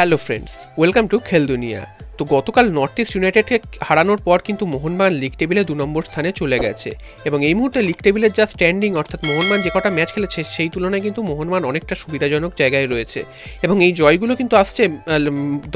Hello friends welcome two খেল দুনিয়া তো গতকাল নর্থ ইস্ট ইউনাইটেডকে হারানোর পর কিন্তু মোহনবাগান লিগ টেবিলে দু নম্বর স্থানে চলে গেছে। এবং এই মুহূর্তে লিগ টেবিলের যা স্ট্যান্ডিং অর্থাৎ মোহনবাগান যে কটা ম্যাচ খেলেছে, সেই তুলনায় কিন্তু মোহনবাগান অনেকটা সুবিধাজনক জায়গায় রয়েছে। এবং এই জয়গুলো কিন্তু আসছে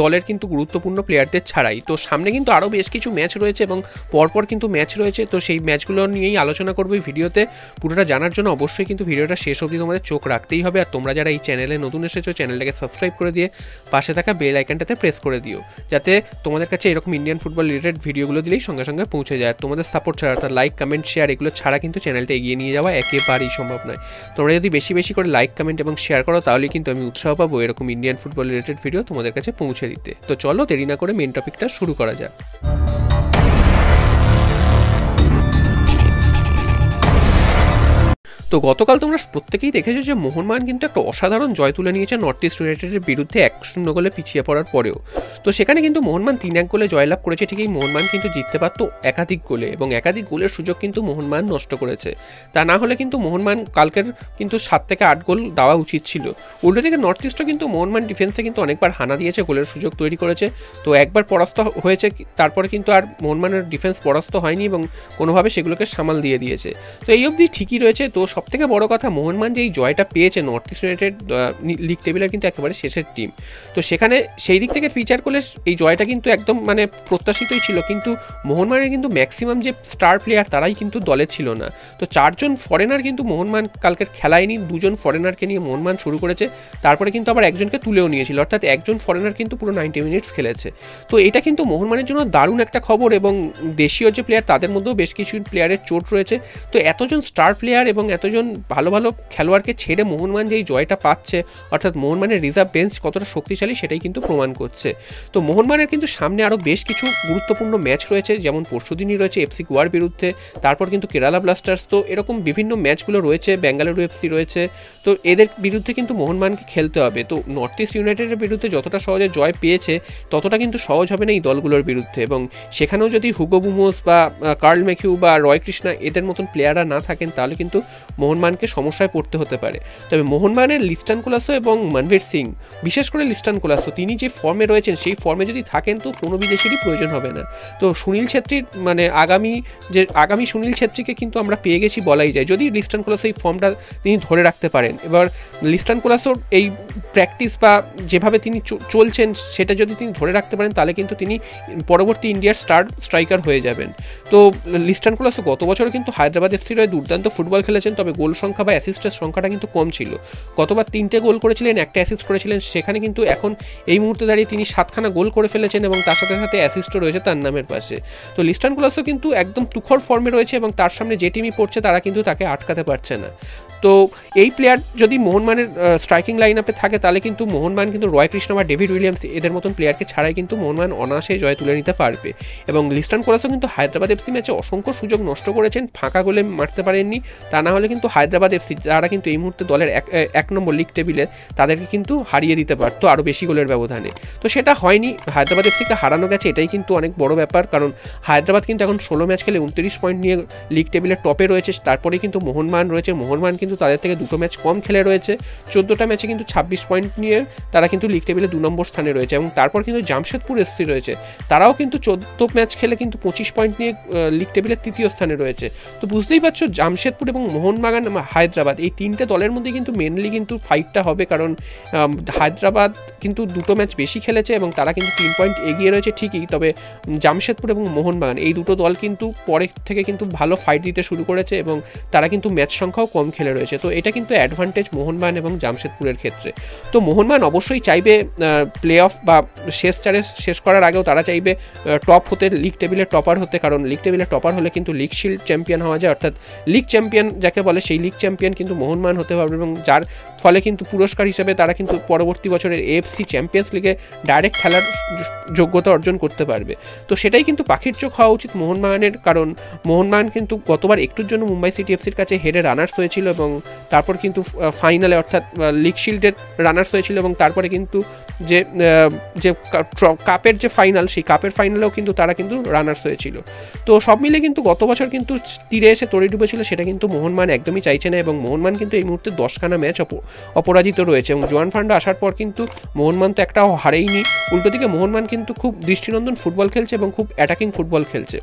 দলের কিন্তু গুরুত্বপূর্ণ প্লেয়ারদের ছাড়াই। তো সামনে কিন্তু আরও বেশ কিছু ম্যাচ রয়েছে এবং পরপর কিন্তু ম্যাচ রয়েছে। তো সেই ম্যাচগুলো নিয়েই আলোচনা করব এই ভিডিওতে। পুরোটা জানার জন্য অবশ্যই কিন্তু ভিডিওটা শেষ অবধি তোমাদের চোখ রাখতেই হবে। আর তোমরা যারা এই চ্যানেলে নতুন এসেছ চ্যানেলটাকে সাবস্ক্রাইব করে দিয়ে পাশে থাকা বেল আইকনটাতে প্রেস করে দিও। যাতে তোমাদের কাছে এরকম ইন্ডিয়ান ফুটবল রিলেটেড ভিডিওগুলো দিলেই সঙ্গে সঙ্গে পৌঁছে যায়। তোমাদের সাপোর্ট ছাড়া, অর্থাৎ লাইক কমেন্ট শেয়ার এগুলো ছাড়া কিন্তু চ্যানেলটা এগিয়ে নিয়ে যাওয়া একেবারেই সম্ভব নয়। তোমরা যদি বেশি বেশি করে লাইক কমেন্ট এবং শেয়ার করো তাহলে কিন্তু আমি উৎসাহ পাবো এরকম ইন্ডিয়ান ফুটবল রিলেটেড ভিডিও তোমাদের কাছে পৌঁছে দিতে। তো চলো দেরি না করে মেন টপিকটা শুরু করা যাক। তো গতকাল তোমরা প্রত্যেকেই দেখেছ যে মোহনবাগান কিন্তু একটা অসাধারণ জয় তুলে নিয়েছে নর্থ ইস্ট ইউনাইটেডের বিরুদ্ধে এক শূন্য গোলে পিছিয়ে পড়ার পরেও। তো সেখানে কিন্তু মোহনমান তিন এক গোলে জয়লাভ করেছে, ঠিকই মোহনমান কিন্তু জিততে পারতো একাধিক গোলে এবং একাধিক গোলের সুযোগ কিন্তু মোহনমান নষ্ট করেছে। তা না হলে কিন্তু মোহনমান কালকের কিন্তু সাত থেকে আট গোল দেওয়া উচিত ছিল। উল্টো থেকে নর্থ ইস্টও কিন্তু মোহনমান ডিফেন্সে কিন্তু অনেকবার হানা দিয়েছে, গোলের সুযোগ তৈরি করেছে। তো একবার পরাস্ত হয়েছে, তারপরে কিন্তু আর মোহনমানের ডিফেন্স পরাস্ত হয়নি এবং কোনোভাবে সেগুলোকে সামাল দিয়ে দিয়েছে। তো এই অবধি ঠিকই রয়েছে, তো সব থেকে বড় কথা মোহনমান যে এই জয়টা পেয়েছে নর্থ ইস্ট ইউনাইটেড লিগ টেবিলের কিন্তু একেবারে শেষের টিম তো সেখানে সেই দিক থেকে ফিচার করলে এই জয়টা কিন্তু একদম মানে প্রত্যাশিতই ছিল, কিন্তু মোহনমানের কিন্তু ম্যাক্সিমাম যে স্টার প্লেয়ার তারাই কিন্তু দলে ছিল না। তো চারজন ফরেনার কিন্তু মোহনমান কালকের খেলায়নি দুজন ফরেনারকে নিয়ে মোহনমান শুরু করেছে, তারপরে কিন্তু আবার একজনকে তুলেও নিয়েছিল। অর্থাৎ একজন ফরেনার কিন্তু পুরো নাইনটি মিনিটস খেলেছে। তো এটা কিন্তু মোহনমানের জন্য দারুণ একটা খবর এবং দেশীয় যে প্লেয়ার তাদের মধ্যেও বেশ কিছু প্লেয়ারের চোট রয়েছে। তো এতজন স্টার প্লেয়ার এবং এতজন ভালো ভালো খেলোয়াড়কে ছেড়ে মোহনমান যে এই জয়টা পাচ্ছে, অর্থাৎ মোহনমানের রিজার্ভ বেঞ্চ কতটা শক্তিশালী সেটাই কিন্তু প্রমাণ করছে। তো মোহনমানের কিন্তু সামনে আরও বেশ কিছু গুরুত্বপূর্ণ ম্যাচ রয়েছে, যেমন পরশুদিনই রয়েছে এফসি গোয়ার বিরুদ্ধে, তারপর কিন্তু কেরালা ব্লাস্টার্স তো এরকম বিভিন্ন ম্যাচগুলো রয়েছে বেঙ্গালুরু এফসি রয়েছে, তো এদের বিরুদ্ধে কিন্তু মোহনমানকে খেলতে হবে। তো নর্থ ইস্ট ইউনাইটেডের বিরুদ্ধে যতটা সহজে জয় পেয়েছে, ততটা কিন্তু সহজ হবে না এই দলগুলোর বিরুদ্ধে এবং সেখানেও যদি হুগো বুমোস বা কার্ল মেকিউ বা রয় কৃষ্ণা এদের মতন প্লেয়াররা না থাকেন, তাহলে কিন্তু মোহনবাগানকে সমস্যায় পড়তে হতে পারে। তবে মোহনমানের লিস্টান কোলাসো এবং মনভীর সিং, বিশেষ করে লিস্টান কোলাসো, তিনি যে ফর্মে রয়েছেন, সেই ফর্মে যদি থাকেন তো কোনো বিদেশিরই প্রয়োজন হবে না। তো সুনীল ছেত্রীর মানে আগামী যে, আগামী সুনীল ছেত্রীকে কিন্তু আমরা পেয়ে গেছি বলাই যায়, যদি লিস্টান কোলাসো এই ফর্মটা তিনি ধরে রাখতে পারেন। এবার লিস্টান কোলাসোর এই প্র্যাকটিস বা যেভাবে তিনি চলছেন, সেটা যদি তিনি ধরে রাখতে পারেন, তাহলে কিন্তু তিনি পরবর্তী ইন্ডিয়ার স্টার স্ট্রাইকার হয়ে যাবেন। তো লিস্টান কোলাসো গত বছর কিন্তু হায়দ্রাবাদ এফসির হয়ে দুর্দান্ত ফুটবল খেলেছেন, তবে গোল সংখ্যা বা অ্যাসিস্টের সংখ্যাটা কিন্তু কম ছিল। গতবার তিনটে গোল করেছিলেন, একটা অ্যাসিস্ট করেছিলেন, সেখানে কিন্তু এখন এই মুহূর্তে দাঁড়িয়ে তিনি সাতখানা গোল করে ফেলেছেন এবং তার সাথে সাথে অ্যাসিস্টও রয়েছে তার নামের পাশে। তো লিস্টান কোলাসও কিন্তু একদম তুখর ফর্মে রয়েছে এবং তার সামনে যে টিমই পড়ছে, তারা কিন্তু তাকে আটকাতে পারছে না। তো এই প্লেয়ার যদি মোহনমানের স্ট্রাইকিং লাইন আপে থাকে, তাহলে কিন্তু মোহনমান কিন্তু রয় কৃষ্ণ বা ডেভিড উইলিয়ামস এদের মতন প্লেয়ারকে ছাড়াই কিন্তু মোহনমান অনায়াসে জয় তুলে নিতে পারবে। এবং লিস্টান কোলাসও কিন্তু হায়দ্রাবাদ এফসি ম্যাচে অসংখ্য সুযোগ নষ্ট করেছেন, ফাঁকা গোলে মারতে পারেননি। তা না হলে কিন্তু হায়দ্রাবাদ এফসি যারা কিন্তু এই মুহূর্তে দলের এক এক নম্বর লিগ টেবিলে তাদেরকে কিন্তু হারিয়ে দিতে পারতো আরও বেশি গোলের ব্যবধানে। তো সেটা হয়নি, হায়দ্রাবাদ এফসিকে হারানো গেছে, এটাই কিন্তু অনেক বড় ব্যাপার। কারণ হায়দ্রাবাদ কিন্তু এখন ষোলো ম্যাচ খেলে উনত্রিশ পয়েন্ট নিয়ে লিগ টেবিলের টপে রয়েছে তারপরে কিন্তু মোহনমান রয়েছে মোহনমান কিন্তু তাদের থেকে দুটো ম্যাচ কম খেলে রয়েছে। চোদ্দোটা ম্যাচে কিন্তু ছাব্বিশ পয়েন্ট নিয়ে তারা কিন্তু লিগ টেবিলে দু নম্বর স্থানে রয়েছে এবং তারপর কিন্তু জামশেদপুর এসসি রয়েছে। তারাও কিন্তু চোদ্দ ম্যাচ খেলে কিন্তু পঁচিশ পয়েন্ট নিয়ে লিগ টেবিলের তৃতীয় স্থানে রয়েছে। তো বুঝতেই পারছ, জামশেদপুর এবং মোহনবাগান হায়দ্রাবাদ এই তিনটে দলের মধ্যে কিন্তু মেনলি কিন্তু ফাইটটা হবে কারণ হায়দ্রাবাদ কিন্তু দুটো ম্যাচ বেশি খেলেছে এবং তারা কিন্তু তিন পয়েন্ট এগিয়ে রয়েছে ঠিকই। তবে জামশেদপুর এবং মোহনবাগান এই দুটো দল কিন্তু পরে থেকে কিন্তু ভালো ফাইট দিতে শুরু করেছে এবং তারা কিন্তু ম্যাচ সংখ্যাও কম খেলে রয়েছে। তো এটা কিন্তু অ্যাডভান্টেজ মোহনবাগান এবং জামশেদপুরের ক্ষেত্রে। তো মোহনবাগান অবশ্যই চাইবে প্লে অফ বা শেষ চারে শেষ করার আগেও তারা চাইবে টপ হতে লিগ টেবিলের টপার হতে। কারণ লিগ টেবিলের টপার হলে কিন্তু লিগ শিল্ড চ্যাম্পিয়ন হওয়া যায়। অর্থাৎ লিগ চ্যাম্পিয়ন যাকে বলে সেই লিগ চ্যাম্পিয়ন কিন্তু মোহনবাগান হতে পারবে এবং যার ফলে কিন্তু পুরস্কার হিসেবে তারা কিন্তু পরবর্তী বছরের এএফসি চ্যাম্পিয়ন্স লিগে ডাইরেক্ট খেলার যোগ্যতা অর্জন করতে পারবে। তো সেটাই কিন্তু পাখির চোখ হওয়া উচিত মোহনবাগানের কারণ মোহনবাগান কিন্তু গতবার একটুর জন্য মুম্বাই সিটি এফসির কাছে হেরে রানার্স হয়েছিল এবং এবং তারপর কিন্তু ফাইনালে অর্থাৎ লিগ শিল্ডের রানার্স হয়েছিল এবং তারপরে কিন্তু যে যে কাপের যে ফাইনাল সেই কাপের ফাইনালেও কিন্তু তারা কিন্তু রানার্স হয়েছিল। তো সব মিলে কিন্তু গত বছর কিন্তু তীরে এসে তড়ি ডুবেছিল সেটা কিন্তু মোহনমান একদমই চাইছে না এবং মোহনমান কিন্তু এই মুহূর্তে দশখানা ম্যাচ অপরাজিত রয়েছে এবং জোয়ান ফান্ডো আসার পর কিন্তু মোহনমান তো একটাও হারেইনি। উল্টো দিকে মোহনমান কিন্তু খুব দৃষ্টিনন্দন ফুটবল খেলছে এবং খুব অ্যাটাকিং ফুটবল খেলছে।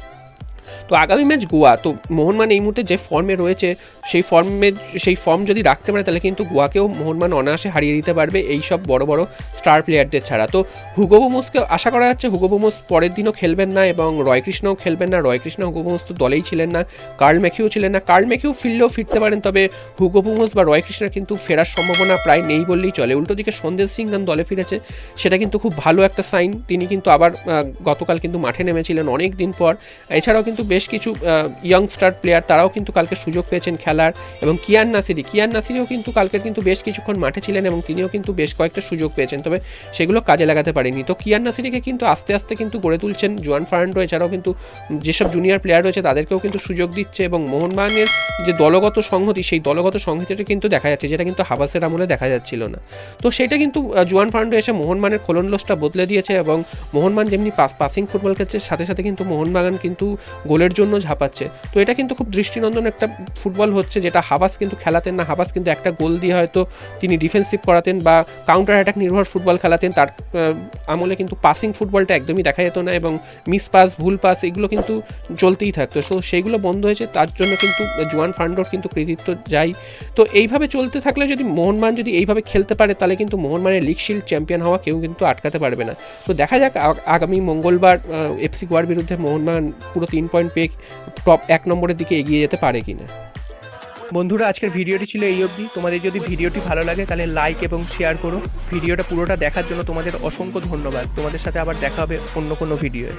তো আগামী ম্যাচ গোয়া, তো মোহনমান এই মুহূর্তে যে ফর্মে রয়েছে, সেই ফর্মে সেই ফর্ম যদি রাখতে পারে, তাহলে কিন্তু গোয়াকেও মোহনমান অনায়াসে হারিয়ে দিতে পারবে এই সব বড় বড় স্টার প্লেয়ারদের ছাড়া। তো হুগো বোমসকে আশা করা যাচ্ছে, হুগো বোমস পরের দিনও খেলবেন না এবং রয়কৃষ্ণও খেলবেন না। রয়কৃষ্ণ হুগো বোমস তো দলেই ছিলেন না, কার্ল ম্যাকিও ছিলেন না। কার্ল ম্যাকিও ফিরলেও ফিরতে পারেন, তবে হুগো বোমস বা রয়কৃষ্ণের কিন্তু ফেরার সম্ভাবনা প্রায় নেই বললেই চলে। উল্টো দিকে সন্দেশ সিং গান দলে ফিরেছে, সেটা কিন্তু খুব ভালো একটা সাইন তিনি কিন্তু আবার গতকাল কিন্তু মাঠে নেমেছিলেন অনেক দিন পর। এছাড়াও কিন্তু বেশ কিছু ইয়ংস্টার প্লেয়ার তারাও কিন্তু কালকে সুযোগ পেয়েছেন খেলার এবং কিয়ান নাসিরি। কিয়ান নাসিরিও কিন্তু কালকে কিন্তু বেশ কিছুক্ষণ মাঠে ছিলেন এবং তিনিও কিন্তু বেশ কয়েকটা সুযোগ পেয়েছেন, তবে সেগুলো কাজে লাগাতে পারেনি। তো কিয়ান নাসিরিকে কিন্তু আস্তে আস্তে কিন্তু গড়ে তুলছেন জোয়ান ফার্নান্ডো, এছাড়াও কিন্তু যেসব জুনিয়র প্লেয়ার রয়েছে তাদেরকেও কিন্তু সুযোগ দিচ্ছে এবং মোহনবাগানের যে দলগত সংহতি, সেই দলগত সংহতিটা কিন্তু দেখা যাচ্ছে, যেটা কিন্তু হাবাসের আমলে দেখা যাচ্ছিল না। তো সেটা কিন্তু জুয়ান ফার্নান্ডো এসে মোহনবাগানের খোলন লোসটা বদলে দিয়েছে এবং মোহনবাগান যেমনি পাসিং ফুটবল খেলছে সাথে সাথে কিন্তু মোহনবাগান কিন্তু গোলের জন্য ঝাঁপাচ্ছে। তো এটা কিন্তু খুব দৃষ্টিনন্দন একটা ফুটবল হচ্ছে, যেটা হাবাস কিন্তু খেলাতেন না। হাবাস কিন্তু একটা গোল দিয়ে হয়তো তিনি ডিফেন্সিভ করাতেন বা কাউন্টার অ্যাটাক নির্ভর ফুটবল খেলাতেন। তার আমলে কিন্তু পাসিং ফুটবলটা একদমই দেখা যেত না এবং মিস পাস ভুল পাস এগুলো কিন্তু চলতেই থাকতো। সো সেইগুলো বন্ধ হয়েছে, তার জন্য কিন্তু জোয়ান ফান্ডোর কিন্তু কৃতিত্ব যাই। তো এইভাবে চলতে থাকলে যদি মোহনমান যদি এইভাবে খেলতে পারে, তাহলে কিন্তু মোহনমানের লিগ চ্যাম্পিয়ন হওয়া কেউ কিন্তু আটকাতে পারবে না। তো দেখা যাক আগামী মঙ্গলবার এফসি গোয়ার বিরুদ্ধে মোহনমান পুরো তিন পয়েন্ট পেয়ে টপ এক নম্বরের দিকে এগিয়ে যেতে পারে কিনা। বন্ধুরা, আজকের ভিডিওটি ছিল এই অবধি। তোমাদের যদি ভিডিওটি ভালো লাগে, তাহলে লাইক এবং শেয়ার করো। ভিডিওটা পুরোটা দেখার জন্য তোমাদের অসংখ্য ধন্যবাদ। তোমাদের সাথে আবার দেখা হবে অন্য কোনো ভিডিওয়ে